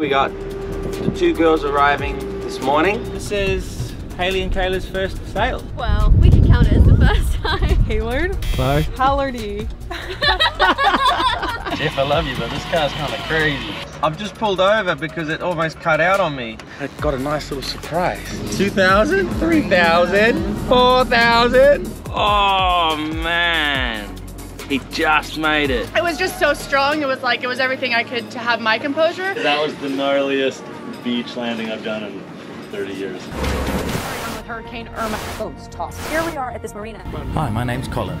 We got the two girls arriving this morning. This is Hayley and Kayla's first sail. Well, we can count it as the first time. Hayward? Hello. Hallardy. Jeff, I love you, but this car's kind of crazy. I've just pulled over because it almost cut out on me. I got a nice little surprise. 2,000, 3,000, 4,000. Oh man, he just made it. It was just so strong. It was like it was everything I could to have my composure. That was the gnarliest beach landing I've done in 30 years. With Hurricane Irma. boats tossed. Here we are at this marina. Hi, my name's Colin.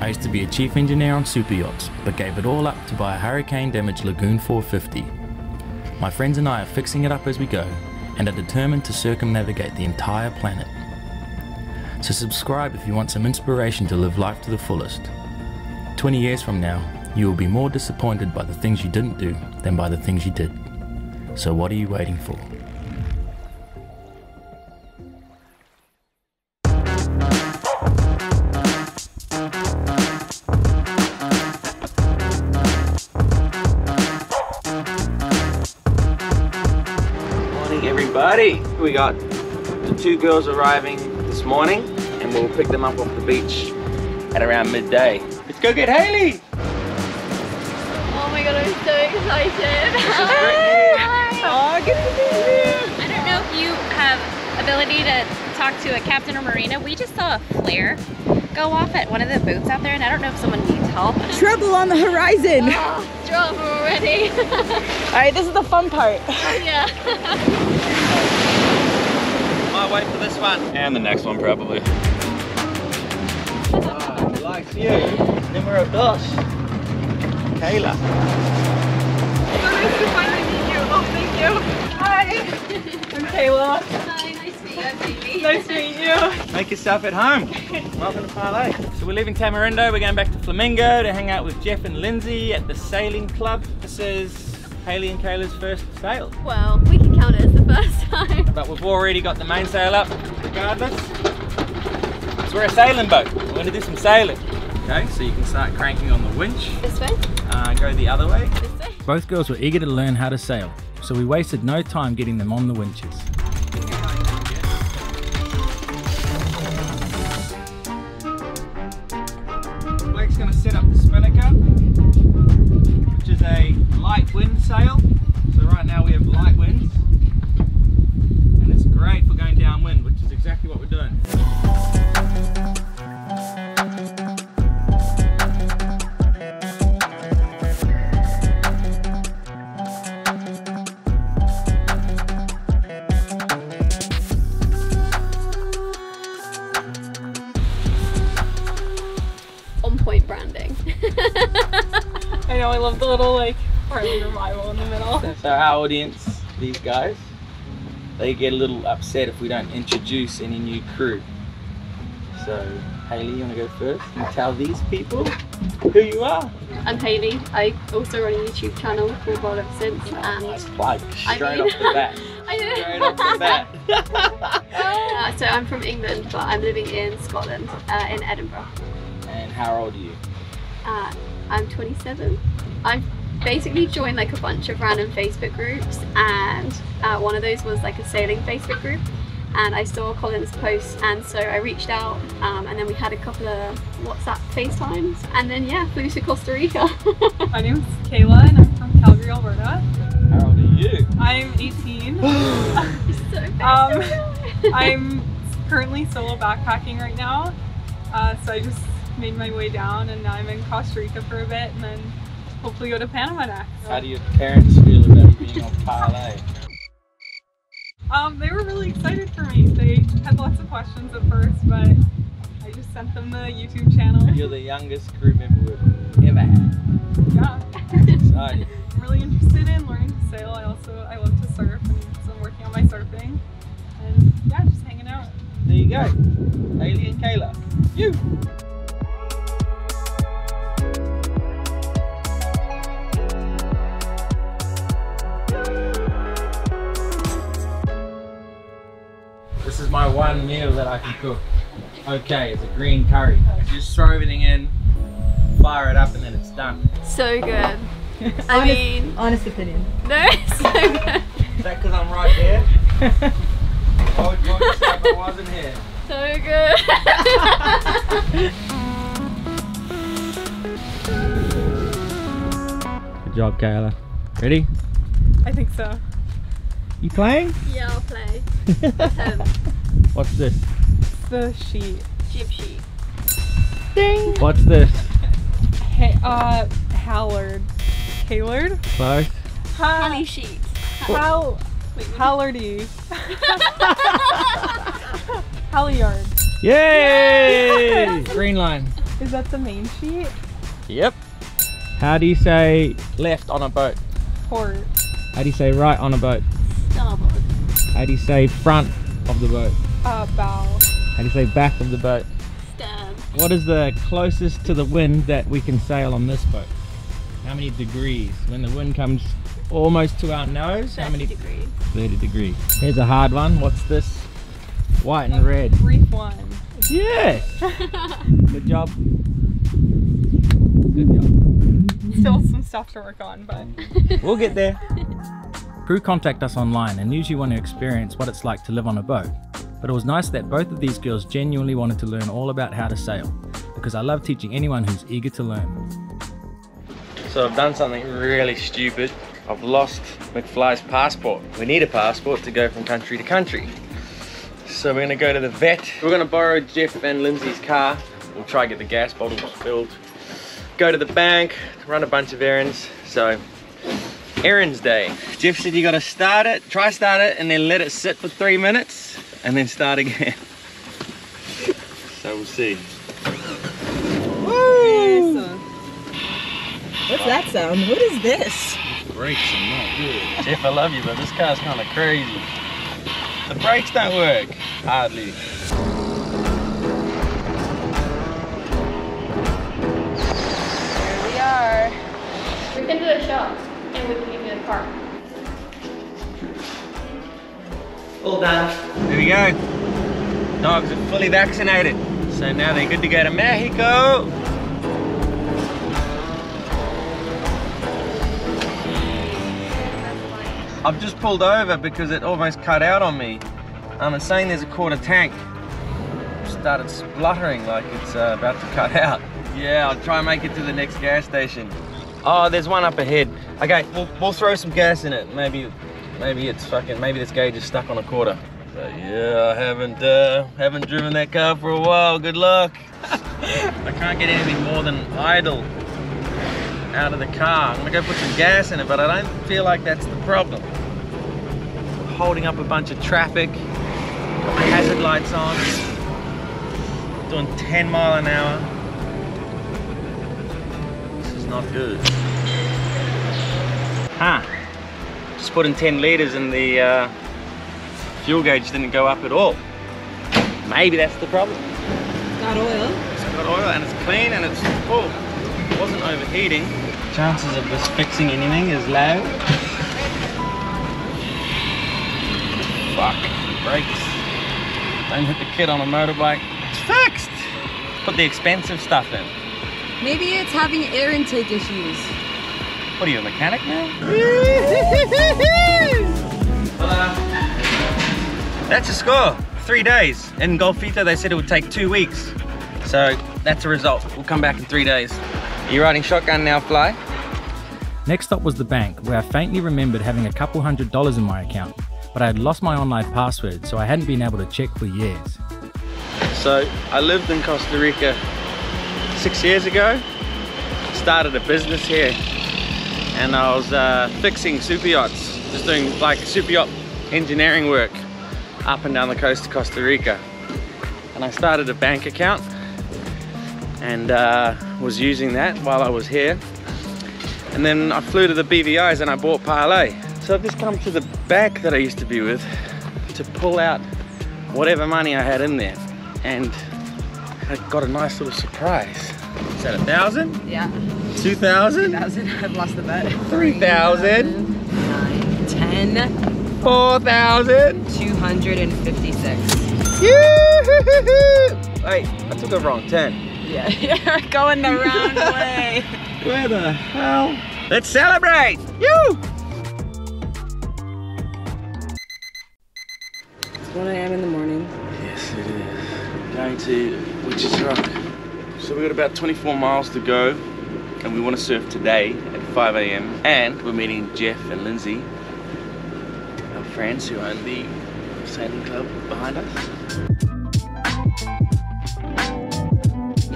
I used to be a chief engineer on super yachts, but gave it all up to buy a hurricane damaged Lagoon 450. My friends and I are fixing it up as we go and are determined to circumnavigate the entire planet. So subscribe if you want some inspiration to live life to the fullest. 20 years from now, you will be more disappointed by the things you didn't do than by the things you did. So what are you waiting for? Morning, everybody. We got the two girls arriving this morning, and we'll pick them up off the beach at around midday. Let's go get Hayley. Oh my god, I'm so excited. This is great news. Oh, good to meet you. I don't know if you have ability to talk to a captain or marina. We just saw a flare go off at one of the boats out there, and I don't know if someone needs help. Trouble on the horizon. Ah, oh, drama already. All right, this is the fun part. yeah. Might wait for this one. And the next one, probably. You. Numero dos. Kayla. So nice to finally meet you. Oh, thank you. Hi. I'm Kayla. Hi, nice to meet you. I'm. Nice to meet you. Make yourself at home. Welcome to Parlay. So we're leaving Tamarindo. We're going back to Flamingo to hang out with Jeff and Lindsay at the sailing club. This is Hayley and Kayla's first sail. Well, we can count it as the first time. But we've already got the mainsail up regardless. So we're a sailing boat. We're going to do some sailing. Okay, so you can start cranking on the winch. This way? Uh, go the other way. This way? Both girls were eager to learn how to sail, so we wasted no time getting them on the winches. Audience, these guys, they get a little upset if we don't introduce any new crew. So Hayley, you want to go first and tell these people who you are? I'm Hayley. I also run a YouTube channel called Wild Ever Since and Nice plug, I straight mean- off the bat. I Straight off the bat. uh, so I'm from England, but I'm living in Scotland, uh, in Edinburgh. and how old are you? Uh, I'm 27. I've basically joined like a bunch of random Facebook groups, and uh, one of those was like a sailing Facebook group. And I saw Colin's post, and so I reached out, um, and then we had a couple of WhatsApp FaceTimes, and then yeah, flew to Costa Rica. My name's Kayla and I'm from Calgary, Alberta. How old are you? I'm 18. so Um. I'm currently solo backpacking right now. Uh, so I just made my way down and now I'm in Costa Rica for a bit and then hopefully go to Panama next. How do your parents feel about you being on parlay? Um, they were really excited for me. They had lots of questions at first, but I just sent them the YouTube channel. You're the youngest crew member we've ever had. Yeah, Exciting. I'm really interested in learning to sail. I also I love to surf, and so I'm working on my surfing. And yeah, just hanging out. There you go. Hayley and Kayla. You. I can cook. Okay, it's a green curry. Just throw everything in, fire it up, and then it's done. so good. I mean, Honest opinion. no, it's so good. Oh, gorgeous like I wasn't here. So good. Good job, Kayla. Ready? I think so. You playing? yeah, I'll play. Um, What's this? The sheet. jib sheet. Ding. What's this? Hey, uh, Hallard. Hayward? Close. Honey sheet. Hal. Wait, what Hallardy. Halyard. Yay! Green line. Is that the main sheet? Yep. How do you say left on a boat? Port. How do you say right on a boat? Starboard. How do you say front of the boat? Uh, bow. Do you say back of the boat? What is the closest to the wind that we can sail on this boat? How many degrees? When the wind comes almost to our nose, how 30 many? degrees. 30 degrees. Here's a hard one. What's this? White and red. Reef one. Yes! Good job. Good job. Still some stuff to work on, but We'll get there. Crew contact us online and usually want to experience what it's like to live on a boat. But it was nice that both of these girls genuinely wanted to learn all about how to sail, because I love teaching anyone who's eager to learn. So I've done something really stupid. I've lost McFly's passport. We need a passport to go from country to country. So we're gonna go to the vet. We're gonna borrow Jeff and Lindsay's car. We'll try get the gas bottles filled. Go to the bank, run a bunch of errands. So, errands day. Jeff said you gotta start it, try start it, and then let it sit for three minutes, and then start again. so we'll see. Woo! What's that sound? What is this? brakes are not good. Jeff, I love you, but this car's kind of crazy. The brakes don't work. Hardly. Here we are. We can do a shot and we can give you the car. All done. There we go. Dogs are fully vaccinated. So now they're good to go to Mexico. I've just pulled over because it almost cut out on me. Um, it's saying there's a quarter tank. Started spluttering like it's uh, about to cut out. Yeah, I'll try and make it to the next gas station. Oh, there's one up ahead. Okay, we'll, we'll throw some gas in it. Maybe, maybe it's fucking, maybe this gauge is stuck on a quarter. So yeah, I haven't, uh, haven't driven that car for a while. Good luck. I can't get anything more than idle out of the car. I'm gonna go put some gas in it, but I don't feel like that's the problem. Holding up a bunch of traffic, got my hazard lights on, doing 10 mile an hour. This is not good. Huh. Just put in 10 liters and the uh, fuel gauge didn't go up at all. Maybe that's the problem. It's Got oil. It's got oil and it's clean and it's full. It wasn't overheating. Chances of this fixing anything is low. Fuck, brakes. Don't hit the kid on a motorbike. It's fixed. Put the expensive stuff in. Maybe it's having air intake issues. What are you, a mechanic now? That's a score. Three days. In Golfito, they said it would take two weeks. So that's a result. We'll come back in three days. Are you riding shotgun now, Fly? Next stop was the bank, where I faintly remembered having a couple hundred dollars in my account, but I had lost my online password, so I hadn't been able to check for years. So I lived in Costa Rica six years ago. Started a business here, and I was uh, fixing super yachts, just doing like super yacht engineering work up and down the coast of Costa Rica. And I started a bank account and uh, was using that while I was here. And then I flew to the BVI's and I bought Parlay. So I've just come to the bank that I used to be with to pull out whatever money I had in there. And I got a nice little surprise. Is that a thousand? Yeah. Two thousand? Thousand. I've lost the bet. Three thousand? Nine. Ten. Four thousand? Two hundred and fifty-six. Wait, I took it wrong. Ten. Yeah, you're going the wrong way. Where the hell? Let's celebrate! You! 1 a.m. in the morning. Yes, it is. Going to Witches Rock. So we've got about 24 miles to go, and we want to surf today at 5 a.m. And we're meeting Jeff and Lindsay, our friends who own the sailing club behind us.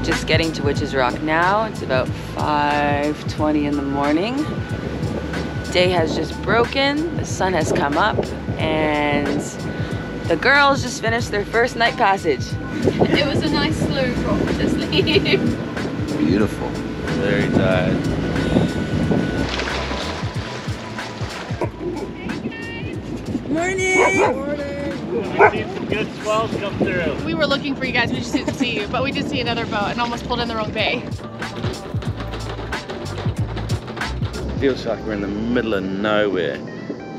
Just getting to Witches Rock now. It's about 5.20 in the morning. Day has just broken, the sun has come up, and the girls just finished their first night passage. It was a nice slow drop to sleep. Beautiful. Very tired. Morning! I've seen some good swells come through. We were looking for you guys. We just didn't see you, but we did see another boat and almost pulled in the wrong bay. Feels like we're in the middle of nowhere.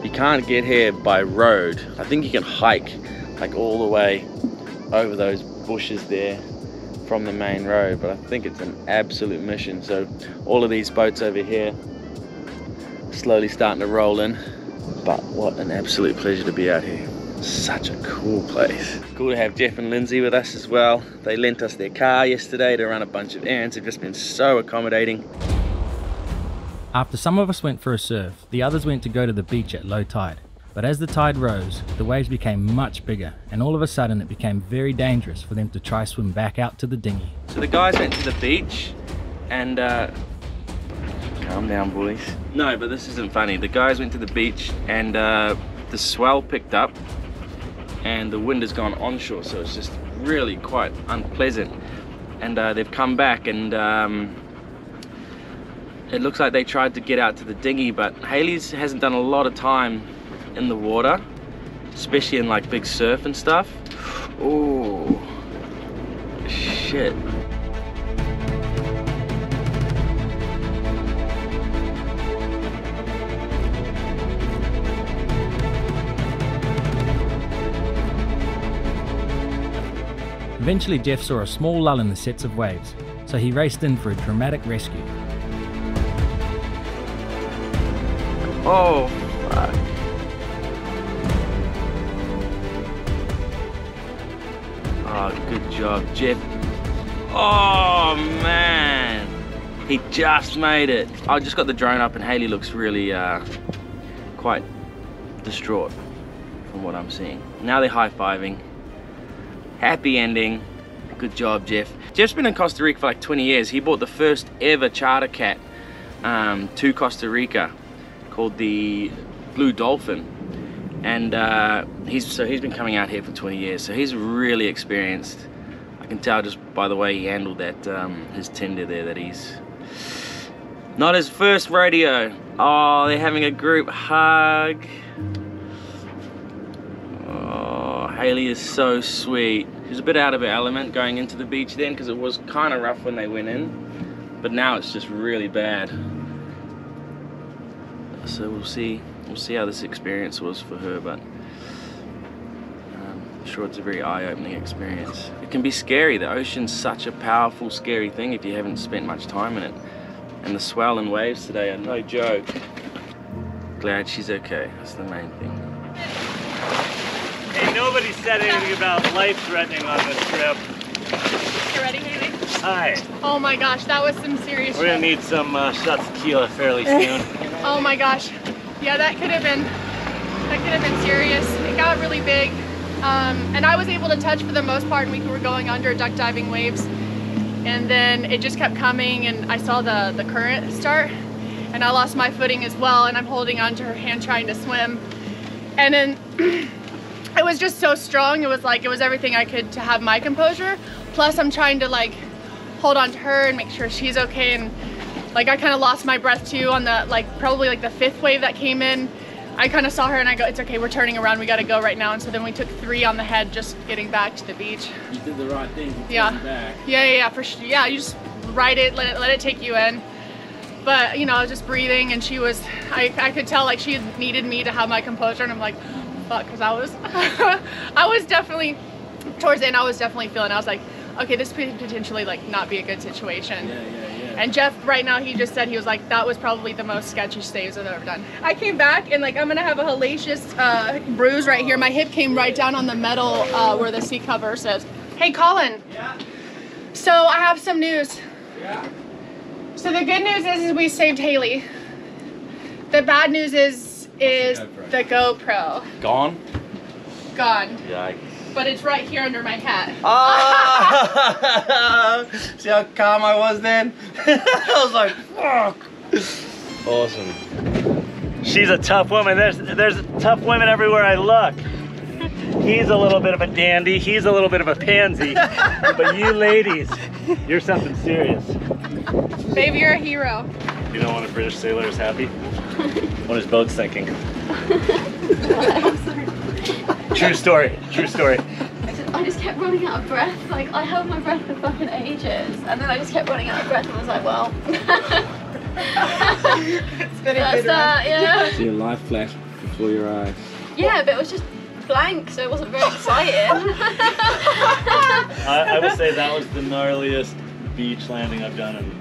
You can't get here by road. I think you can hike like all the way over those bushes there from the main road, but I think it's an absolute mission. So all of these boats over here slowly starting to roll in. But what an absolute pleasure to be out here. Such a cool place. Cool to have Jeff and Lindsay with us as well. They lent us their car yesterday to run a bunch of errands. They've just been so accommodating. After some of us went for a surf, the others went to go to the beach at low tide. But as the tide rose, the waves became much bigger, and all of a sudden it became very dangerous for them to try swim back out to the dinghy. So the guys went to the beach and uh, calm down boys. No, but this isn't funny. The guys went to the beach and uh, the swell picked up and the wind has gone onshore so it's just really quite unpleasant. And uh, they've come back and um, it looks like they tried to get out to the dinghy but Hayley's hasn't done a lot of time in the water especially in like big surf and stuff. Oh shit. Eventually, Jeff saw a small lull in the sets of waves, so he raced in for a dramatic rescue. Oh, fuck. Good job, Jeff. Oh, man. He just made it. I just got the drone up and Hayley looks really uh, quite distraught from what I'm seeing. Now they're high-fiving. Happy ending. Good job, Jeff. Jeff's been in Costa Rica for like 20 years. He bought the first ever charter cat um, to Costa Rica called the Blue Dolphin. And uh, he's so he's been coming out here for 20 years, so he's really experienced. I can tell just by the way he handled that um, his tender there that he's not his first rodeo. Oh, they're having a group hug. Oh, Hayley is so sweet. she's a bit out of her element going into the beach then because it was kind of rough when they went in, but now it's just really bad. So we'll see. We'll see how this experience was for her, but um, I'm sure it's a very eye-opening experience. It can be scary. The ocean's such a powerful, scary thing if you haven't spent much time in it. And the swell and waves today are no joke. Glad she's okay. That's the main thing. Hey, nobody said anything about life-threatening on this trip. You ready, Hayley? Hi. Oh my gosh, that was some serious. We're gonna need some uh, shots of tequila fairly soon. Oh my gosh. Yeah, that could have been that could have been serious. It got really big. Um, and I was able to touch for the most part and we were going under duck diving waves. And then it just kept coming and I saw the, the current start and I lost my footing as well and I'm holding onto her hand trying to swim. And then it was just so strong. It was like it was everything I could to have my composure. Plus I'm trying to like hold on to her and make sure she's okay and like I kind of lost my breath too on the like probably like the fifth wave that came in I kind of saw her and I go it's okay we're turning around we got to go right now and so then we took three on the head just getting back to the beach You did the right thing. Yeah. Yeah yeah yeah for sure yeah you just ride it let it let it take you in but you know I was just breathing and she was I, I could tell like she needed me to have my composure and I'm like fuck because I was I was definitely towards the end I was definitely feeling I was like okay this could potentially like not be a good situation yeah, yeah. And Jeff, right now, he just said he was like, that was probably the most sketchy staves I've ever done. I came back and like I'm gonna have a hellacious uh, bruise right here. My hip came right down on the metal uh, where the seat cover says. Hey, Colin. Yeah. So I have some news. Yeah. So the good news is, is we saved Hayley. The bad news is is GoPro? the GoPro Gone? gone, Yikes. But it's right here under my hat. Ah! See how calm I was then? I was like, fuck. Awesome. She's a tough woman. There's there's tough women everywhere I look. He's a little bit of a dandy. He's a little bit of a pansy. but you ladies, you're something serious. Baby, you're a hero. You know when a British sailor is happy? When his boat's sinking. True story. True story. I just, I just kept running out of breath. Like I held my breath for fucking ages, and then I just kept running out of breath, and was like, well. That's that, yeah. See a life flash before your eyes. Yeah, but it was just blank, so it wasn't very exciting. I, I will say that was the gnarliest beach landing I've done in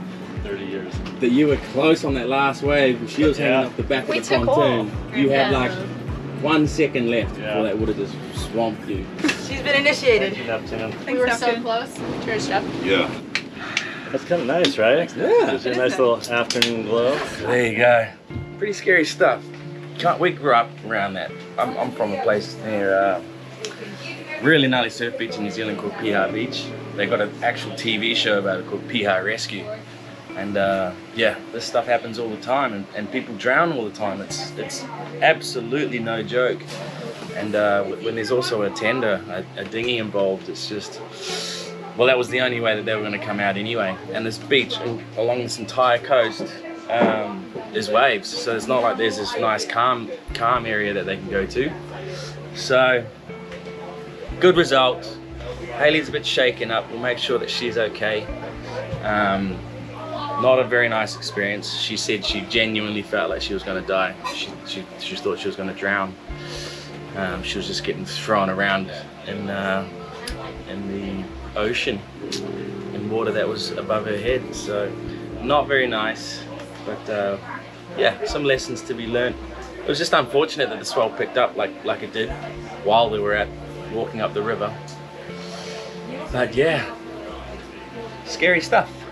30 years. That you were close on that last wave. and She was hanging Yeah. off the back We of the pontoon. off. You had Yeah. like one second left Yeah. before that would have just swamped you. She's been initiated. Neptune. we were so Neptune. close. Cheers, Jeff. Yeah. That's kind of nice, right? Yeah. Gives you a nice little afternoon glow. There you go. Pretty scary stuff. Can't we grew up around that? I'm, I'm from a place near uh, really gnarly surf beach in New Zealand called Piha Beach. They got an actual TV show about it called Piha Rescue. And uh, yeah, this stuff happens all the time, and, and people drown all the time. It's it's absolutely no joke. And uh, when there's also a tender, a, a dinghy involved, it's just well, that was the only way that they were going to come out anyway. And this beach along this entire coast um, is waves, so it's not like there's this nice calm calm area that they can go to. So good result. Hayley's a bit shaken up. We'll make sure that she's okay. Um, not a very nice experience. She said she genuinely felt like she was going to die. She, she, she thought she was going to drown. Um, she was just getting thrown around in uh, in the ocean in water that was above her head. So not very nice, but uh, yeah, some lessons to be learned. It was just unfortunate that the swell picked up like like it did while we were at walking up the river. But yeah, scary stuff.